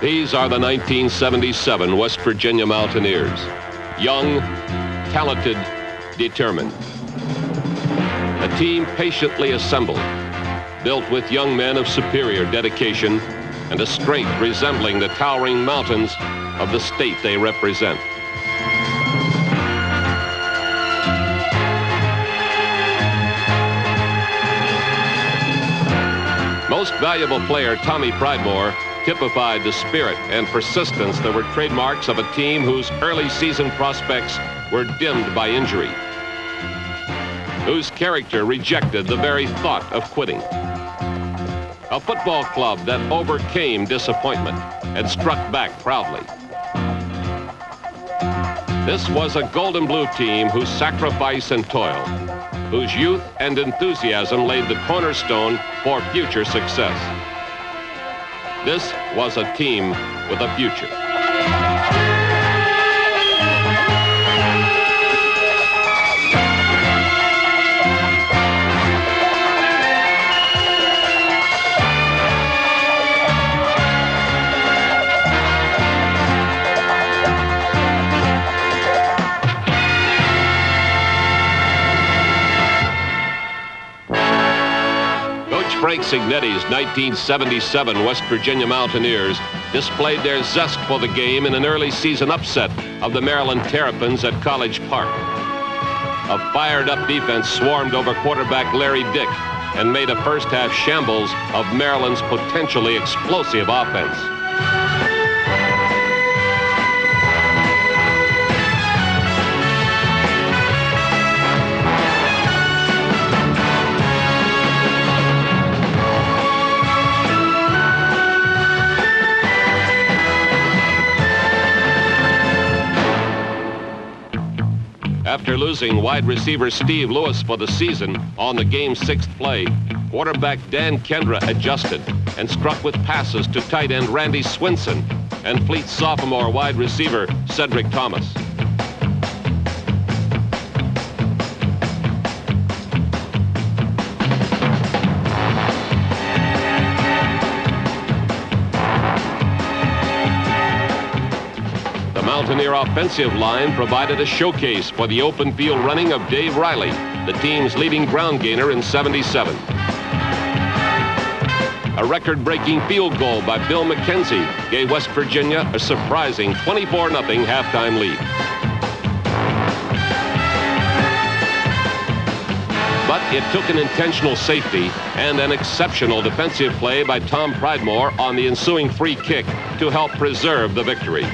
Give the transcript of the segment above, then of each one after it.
These are the 1977 West Virginia Mountaineers. Young, talented, determined. A team patiently assembled, built with young men of superior dedication and a strength resembling the towering mountains of the state they represent. Most valuable player Tommy Pridemore typified the spirit and persistence that were trademarks of a team whose early season prospects were dimmed by injury, whose character rejected the very thought of quitting. A football club that overcame disappointment and struck back proudly. This was a golden blue team whose sacrifice and toil, whose youth and enthusiasm laid the cornerstone for future success. This was a team with a future. Frank Cignetti's 1977 West Virginia Mountaineers displayed their zest for the game in an early season upset of the Maryland Terrapins at College Park. A fired-up defense swarmed over quarterback Larry Dick and made a first-half shambles of Maryland's potentially explosive offense. Losing wide receiver Steve Lewis for the season on the game's sixth play, quarterback Dan Kendra adjusted and struck with passes to tight end Randy Swinson and fleet sophomore wide receiver Cedric Thomas. Mountaineer offensive line provided a showcase for the open field running of Dave Riley, the team's leading ground gainer in 77. A record-breaking field goal by Bill McKenzie gave West Virginia a surprising 24-0 halftime lead. But it took an intentional safety and an exceptional defensive play by Tom Pridemore on the ensuing free kick to help preserve the victory.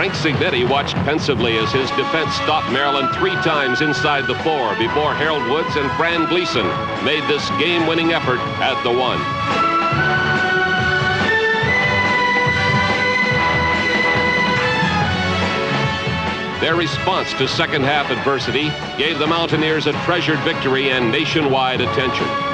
Frank Cignetti watched pensively as his defense stopped Maryland three times inside the four before Harold Woods and Fran Gleason made this game-winning effort at the one. Their response to second half adversity gave the Mountaineers a treasured victory and nationwide attention.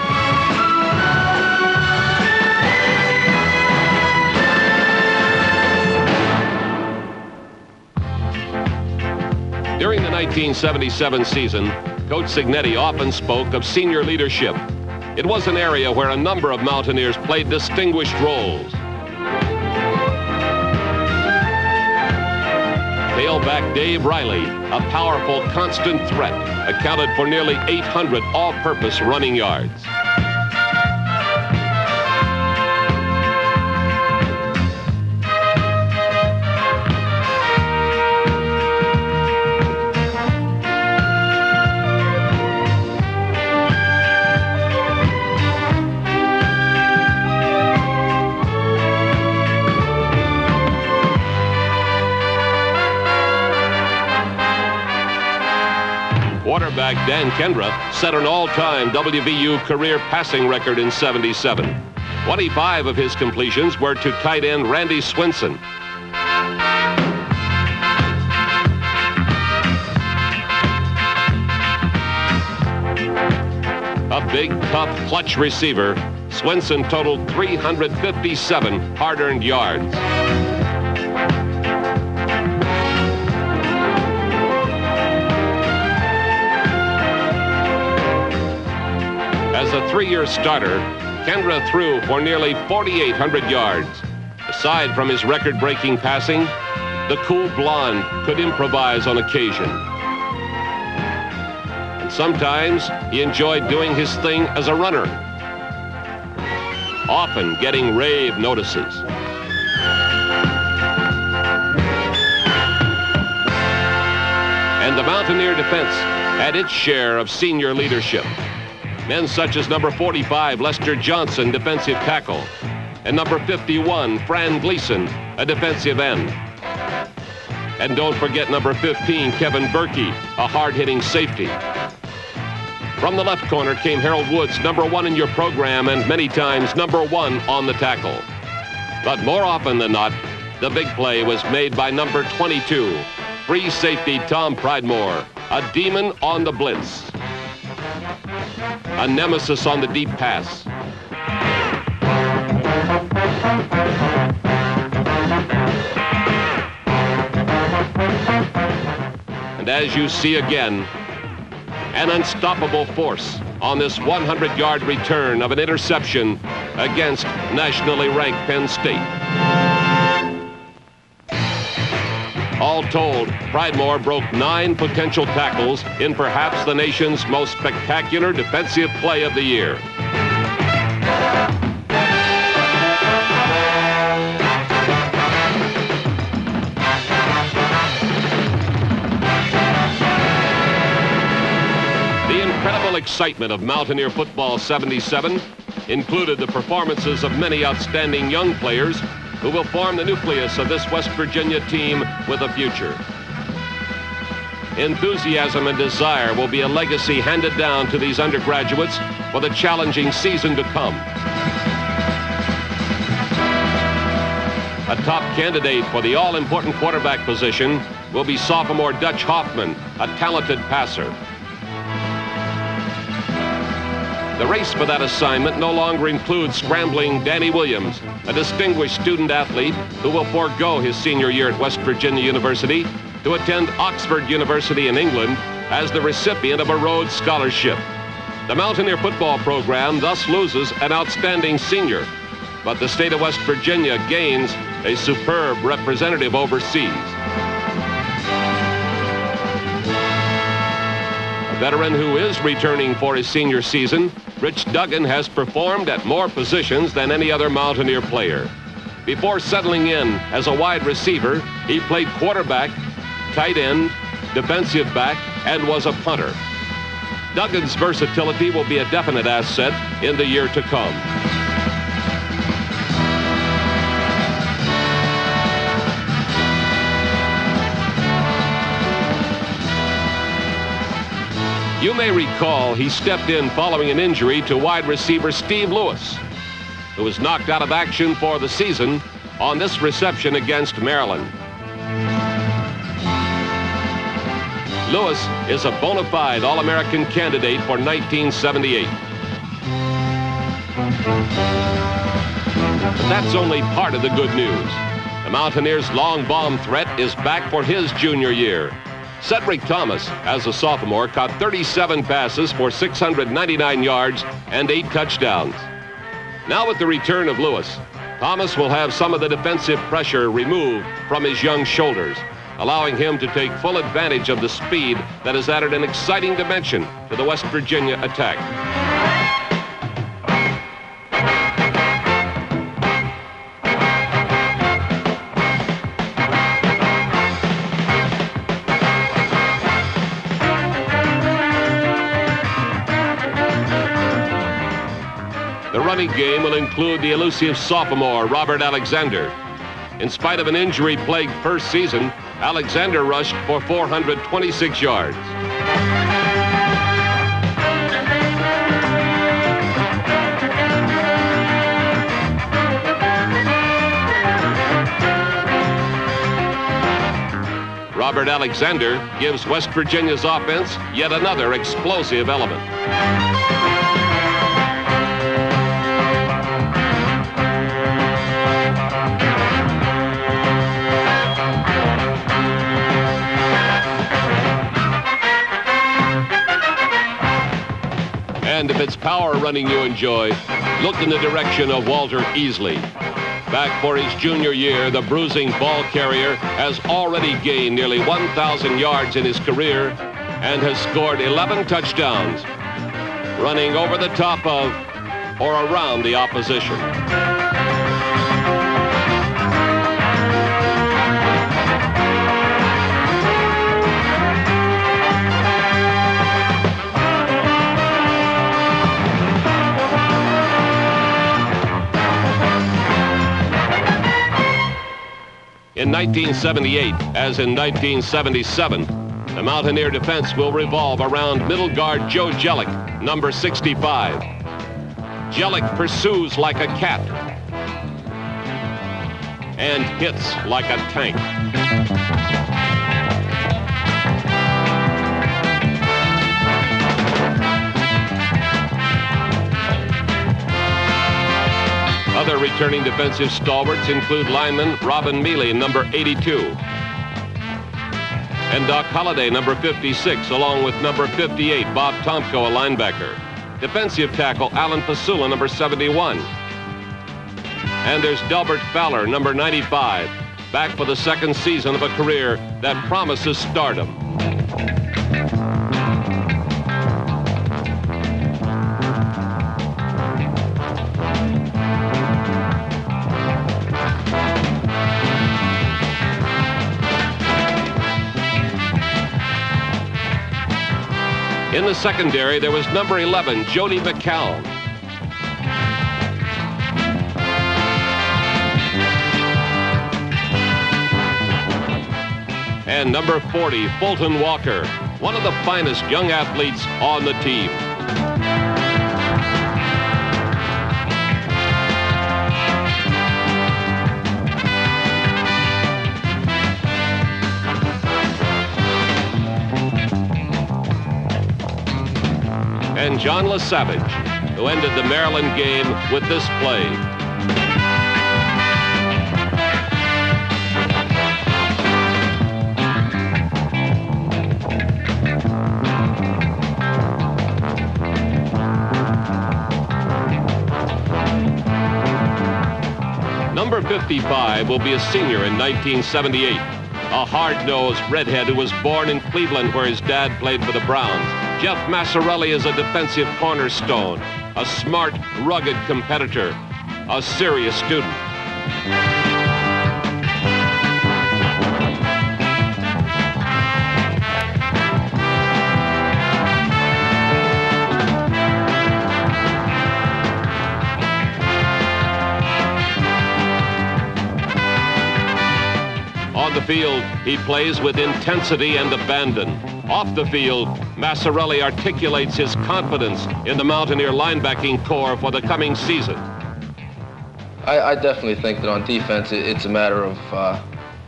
1977 season, Coach Cignetti often spoke of senior leadership. It was an area where a number of Mountaineers played distinguished roles. Tailback Dave Riley, a powerful, constant threat, accounted for nearly 800 all-purpose running yards. Quarterback Dan Kendra set an all-time WVU career passing record in 77. 25 of his completions were to tight end Randy Swinson. A big, tough, clutch receiver, Swinson totaled 357 hard-earned yards. A three-year starter, Kendra threw for nearly 4,800 yards. Aside from his record-breaking passing, the cool blonde could improvise on occasion. And sometimes he enjoyed doing his thing as a runner, often getting rave notices. And the Mountaineer defense had its share of senior leadership. Men such as number 45, Lester Johnson, defensive tackle, and number 51, Fran Gleason, a defensive end. And don't forget number 15, Kevin Berkey, a hard-hitting safety. From the left corner came Harold Woods, number one in your program and many times number one on the tackle. But more often than not, the big play was made by number 22, free safety Tom Pridemore, a demon on the blitz. A nemesis on the deep pass. And as you see again, an unstoppable force on this 100-yard return of an interception against nationally ranked Penn State. Told, Pridemore broke nine potential tackles in perhaps the nation's most spectacular defensive play of the year. The incredible excitement of Mountaineer Football 77 included the performances of many outstanding young players who will form the nucleus of this West Virginia team with a future. Enthusiasm and desire will be a legacy handed down to these undergraduates for the challenging season to come. A top candidate for the all-important quarterback position will be sophomore Dutch Hoffman, a talented passer. The race for that assignment no longer includes scrambling Danny Williams, a distinguished student athlete who will forego his senior year at West Virginia University to attend Oxford University in England as the recipient of a Rhodes Scholarship. The Mountaineer football program thus loses an outstanding senior, but the state of West Virginia gains a superb representative overseas. Veteran who is returning for his senior season Rich Duggan has performed at more positions than any other Mountaineer player. Before settling in as a wide receiver, he played quarterback, tight end, defensive back, and was a punter. Duggan's versatility will be a definite asset in the year to come. You may recall he stepped in following an injury to wide receiver Steve Lewis, who was knocked out of action for the season on this reception against Maryland. Lewis is a bona fide All-American candidate for 1978. But that's only part of the good news. The Mountaineers' long bomb threat is back for his junior year. Cedric Thomas, as a sophomore, caught 37 passes for 699 yards and eight touchdowns. Now with the return of Lewis, Thomas will have some of the defensive pressure removed from his young shoulders, allowing him to take full advantage of the speed that has added an exciting dimension to the West Virginia attack. Running game will include the elusive sophomore, Robert Alexander. In spite of an injury-plagued first season, Alexander rushed for 426 yards. Robert Alexander gives West Virginia's offense yet another explosive element. And if it's power running you enjoy, look in the direction of Walter Easley. Back for his junior year, the bruising ball carrier has already gained nearly 1,000 yards in his career and has scored 11 touchdowns, running over the top of or around the opposition. In 1978, as in 1977, the Mountaineer defense will revolve around middle guard Joe Jellick, number 65. Jellick pursues like a cat and hits like a tank. Returning defensive stalwarts include lineman Robin Mealy, number 82, and Doc Holliday, number 56, along with number 58, Bob Tomko, a linebacker. Defensive tackle Alan Pasula, number 71. And there's Delbert Fowler, number 95, back for the second season of a career that promises stardom. In the secondary, there was number 11, Jody McCown. And number 40, Fulton Walker, one of the finest young athletes on the team. And John LaSavage, who ended the Maryland game with this play. Number 55 will be a senior in 1978. A hard-nosed redhead who was born in Cleveland where his dad played for the Browns. Jeff Massarelli is a defensive cornerstone, a smart, rugged competitor, a serious student. On the field, he plays with intensity and abandon. Off the field, Massarelli articulates his confidence in the Mountaineer linebacking corps for the coming season. I, I definitely think that on defense, it, it's a matter of, uh,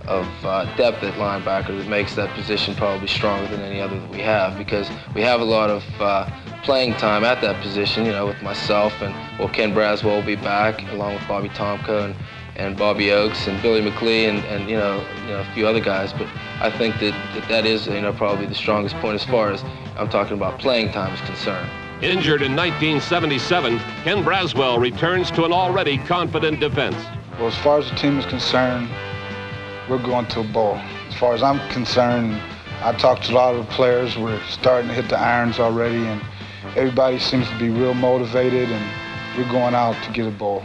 of uh, depth at linebacker that makes that position probably stronger than any other that we have because we have a lot of uh, playing time at that position, you know, with myself and, well, Ken Braswell will be back along with Bobby Tomko and, and Bobby Oakes and Billy McLeay and, and you know you know a few other guys. But I think that, that that is you know probably the strongest point as far as I'm talking about playing time is concerned. Injured in 1977, Ken Braswell returns to an already confident defense. Well, as far as the team is concerned, we're going to a bowl. As far as I'm concerned, I talked to a lot of the players. We're starting to hit the irons already, and everybody seems to be real motivated, and we're going out to get a bowl.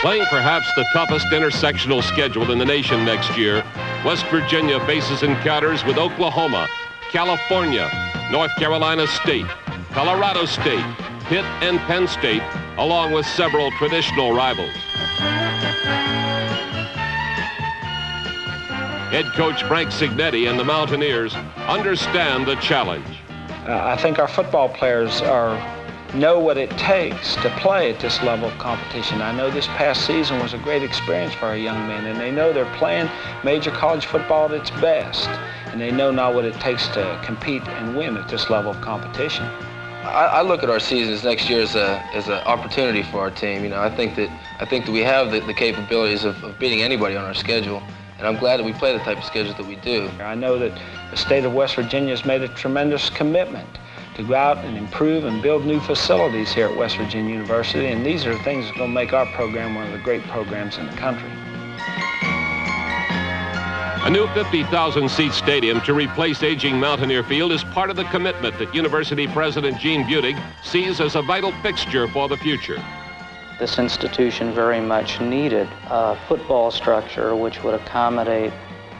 Playing perhaps the toughest intersectional schedule in the nation next year, West Virginia faces encounters with Oklahoma, California, North Carolina State, Colorado State, Pitt, and Penn State, along with several traditional rivals. Head coach Frank Cignetti and the Mountaineers understand the challenge. Uh, I think our football players are know what it takes to play at this level of competition. I know this past season was a great experience for our young men, and they know they're playing major college football at its best, and they know now what it takes to compete and win at this level of competition. I, I look at our seasons next year as a as an opportunity for our team. You know, I think that I think that we have the, the capabilities of, of beating anybody on our schedule. And I'm glad that we play the type of schedule that we do. I know that the state of West Virginia has made a tremendous commitment to go out and improve and build new facilities here at West Virginia University, and these are the things that are going to make our program one of the great programs in the country. A new 50,000-seat stadium to replace aging Mountaineer Field is part of the commitment that University President Gene Budig sees as a vital fixture for the future. This institution very much needed a football structure which would accommodate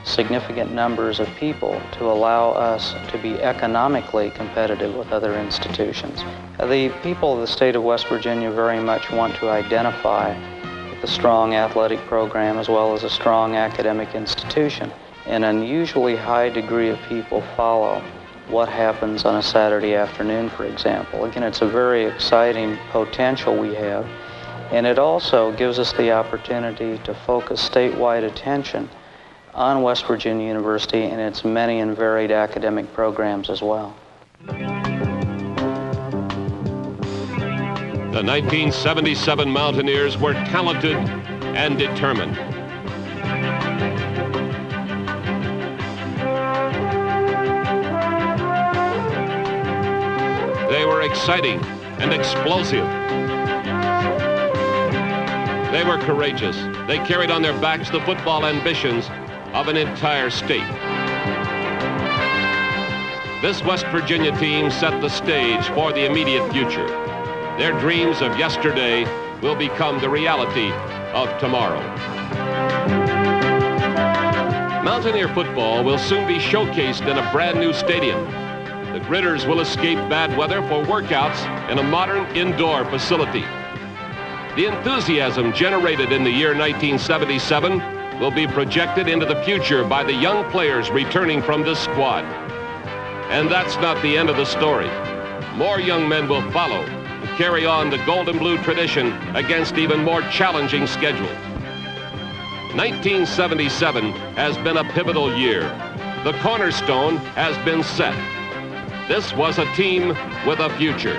significant numbers of people to allow us to be economically competitive with other institutions. The people of the state of West Virginia very much want to identify with a strong athletic program as well as a strong academic institution. An unusually high degree of people follow what happens on a Saturday afternoon, for example. Again, it's a very exciting potential we have, and it also gives us the opportunity to focus statewide attention on West Virginia University and its many and varied academic programs as well. The 1977 Mountaineers were talented and determined. They were exciting and explosive. They were courageous. They carried on their backs the football ambitions of an entire state. This West Virginia team set the stage for the immediate future. Their dreams of yesterday will become the reality of tomorrow. Mountaineer football will soon be showcased in a brand new stadium. The Gritters will escape bad weather for workouts in a modern indoor facility. The enthusiasm generated in the year 1977 will be projected into the future by the young players returning from this squad. And that's not the end of the story. More young men will follow to carry on the gold and blue tradition against even more challenging schedules. 1977 has been a pivotal year. The cornerstone has been set. This was a team with a future.